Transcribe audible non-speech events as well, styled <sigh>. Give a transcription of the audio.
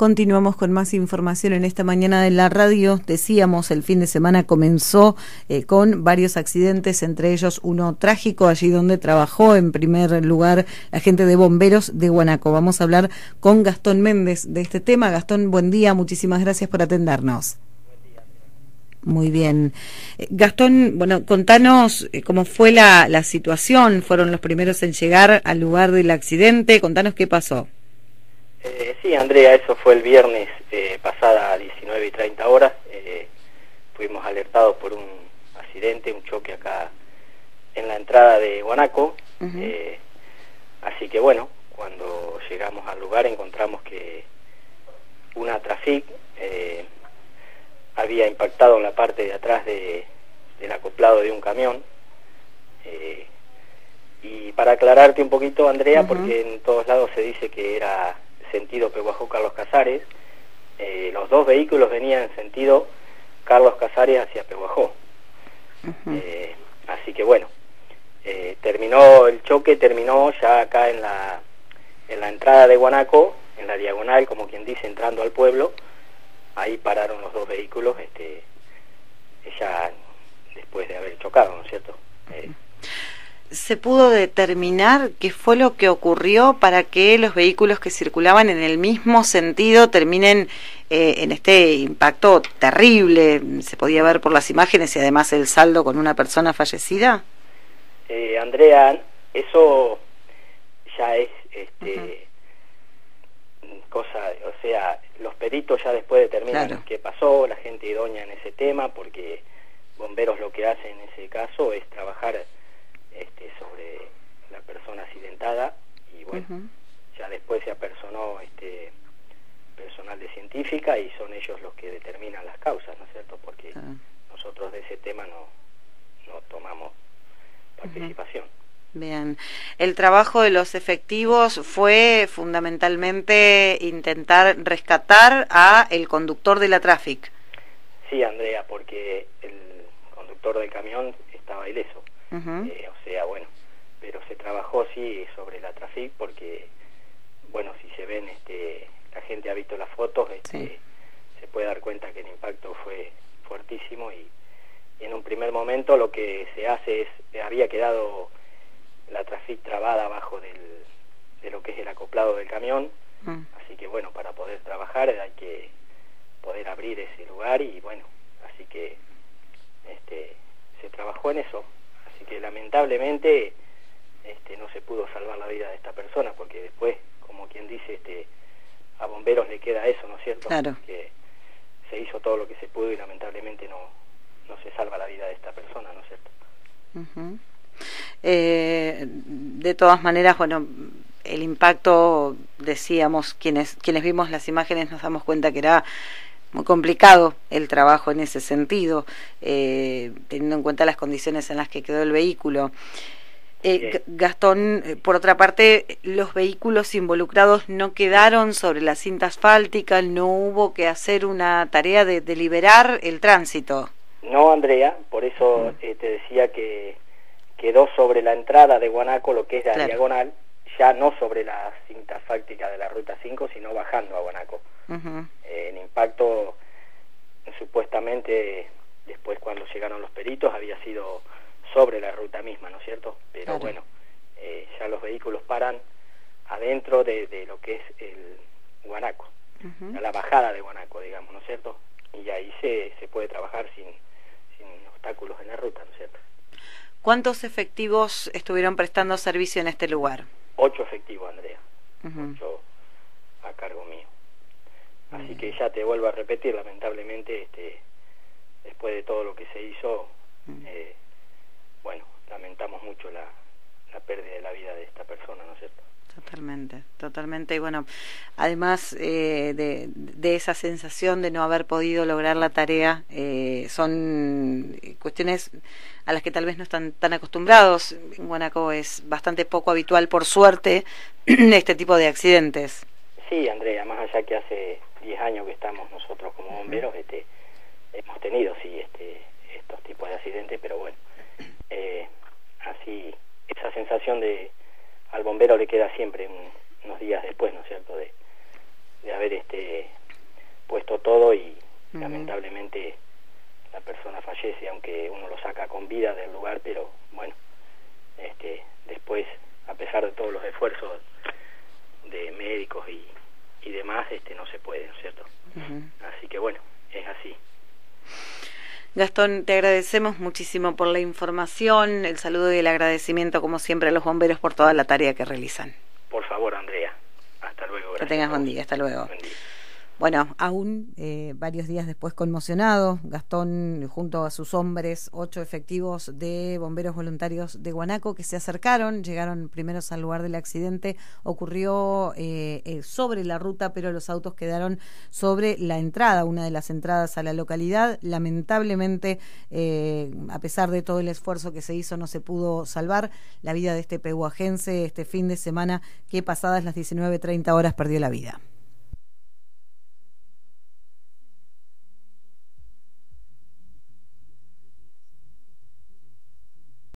Continuamos con más información en esta mañana de la radio. Decíamos, el fin de semana comenzó eh, con varios accidentes, entre ellos uno trágico, allí donde trabajó en primer lugar la gente de bomberos de Guanaco. Vamos a hablar con Gastón Méndez de este tema. Gastón, buen día, muchísimas gracias por atendernos. Muy bien. Eh, Gastón, bueno, contanos eh, cómo fue la, la situación. Fueron los primeros en llegar al lugar del accidente. Contanos qué pasó. Eh, sí, Andrea, eso fue el viernes eh, pasada a 19 y 30 horas. Eh, fuimos alertados por un accidente, un choque acá en la entrada de Guanaco. Eh, así que bueno, cuando llegamos al lugar encontramos que una Trafic había impactado en la parte de atrás de, del acoplado de un camión. y para aclararte un poquito, Andrea, porque en todos lados se dice que era sentido Pehuajó Carlos Casares, eh, los dos vehículos venían en sentido Carlos Casares hacia Pehuajó. eh, así que bueno, eh, terminó el choque, terminó ya acá en la, en la entrada de Guanaco, en la diagonal, como quien dice, entrando al pueblo, ahí pararon los dos vehículos, este, ya después de haber chocado, ¿no es cierto? ¿Se pudo determinar qué fue lo que ocurrió para que los vehículos que circulaban en el mismo sentido terminen eh, en este impacto terrible? ¿Se podía ver por las imágenes y además el saldo con una persona fallecida? Eh, Andrea, eso ya es este, cosa, o sea, los peritos ya después determinan Claro. qué pasó, la gente idónea en ese tema, porque bomberos lo que hacen en ese caso es trabajar este, sobre la persona accidentada y bueno, ya después se apersonó este personal de científica y son ellos los que determinan las causas, ¿no es cierto? Porque nosotros de ese tema no, no tomamos participación. Bien. El trabajo de los efectivos fue fundamentalmente intentar rescatar a el conductor de la Traffic. Sí, Andrea, porque el conductor del camión estaba ileso. Eh, o sea, bueno, pero se trabajó sí sobre la Traffic porque, bueno, si se ven, este, la gente ha visto las fotos, este, Sí. se puede dar cuenta que el impacto fue fuertísimo y, y en un primer momento lo que se hace es, había quedado la Traffic trabada abajo del, de lo que es el acoplado del camión, Mm. así que bueno, para poder trabajar hay que poder abrir ese lugar y bueno, así que este, se trabajó en eso, así que lamentablemente este, no se pudo salvar la vida de esta persona porque después, como quien dice, este, a bomberos le queda eso, ¿no es cierto? Claro. Que se hizo todo lo que se pudo y lamentablemente no, no se salva la vida de esta persona, ¿no es cierto? Eh, de todas maneras, bueno, el impacto, decíamos, quienes, quienes vimos las imágenes nos damos cuenta que era muy complicado el trabajo en ese sentido, eh, teniendo en cuenta las condiciones en las que quedó el vehículo. Eh, Gastón, eh, por otra parte, los vehículos involucrados no quedaron sobre la cinta asfáltica, no hubo que hacer una tarea de, de liberar el tránsito. No, Andrea, por eso eh, te decía que quedó sobre la entrada de Guanaco lo que es la Claro. diagonal, ya no sobre la cinta asfáltica de la ruta 5, sino bajando a Guanaco. Eh, el impacto, supuestamente, después cuando llegaron los peritos, había sido sobre la ruta misma, ¿no es cierto? Pero Claro. bueno, eh, ya los vehículos paran adentro de, de lo que es el Guanaco, a la bajada de Guanaco, digamos, ¿no es cierto? Y ahí se, se puede trabajar sin, sin obstáculos en la ruta, ¿no es cierto? ¿Cuántos efectivos estuvieron prestando servicio en este lugar? Ocho efectivos, Andrea, ocho a cargo mío. Así Bien. que ya te vuelvo a repetir, lamentablemente, este, después de todo lo que se hizo, eh, bueno, lamentamos mucho la, la pérdida de la vida de esta persona, ¿no es cierto? Totalmente, totalmente. Y bueno, además eh, de, de esa sensación de no haber podido lograr la tarea, eh, son cuestiones a las que tal vez no están tan acostumbrados. En Guanaco es bastante poco habitual, por suerte, <clears throat> este tipo de accidentes. Sí, Andrea, más allá que hace 10 años que estamos nosotros como bomberos, este, hemos tenido, sí, este, estos tipos de accidentes, pero bueno, eh, así, esa sensación de al bombero le queda siempre un- unos días después, ¿no es cierto?, de, de haber este, todo y lamentablemente la persona fallece, aunque uno lo saca con vida del lugar, pero bueno, este, después, a pesar de todos los esfuerzos de médicos y, y demás, este, no se puede, ¿no es cierto? Así que bueno, es así. Gastón, te agradecemos muchísimo por la información, el saludo y el agradecimiento, como siempre, a los bomberos por toda la tarea que realizan. Por favor, Andrea. Hasta luego. Que tengas buen día. Hasta luego. Bueno, aún eh, varios días después conmocionado, Gastón junto a sus hombres, ocho efectivos de bomberos voluntarios de Guanaco que se acercaron, llegaron primeros al lugar del accidente, ocurrió eh, eh, sobre la ruta, pero los autos quedaron sobre la entrada, una de las entradas a la localidad. Lamentablemente, a pesar de todo el esfuerzo que se hizo, no se pudo salvar la vida de este pehuajense este fin de semana que pasadas las 19.30 horas perdió la vida.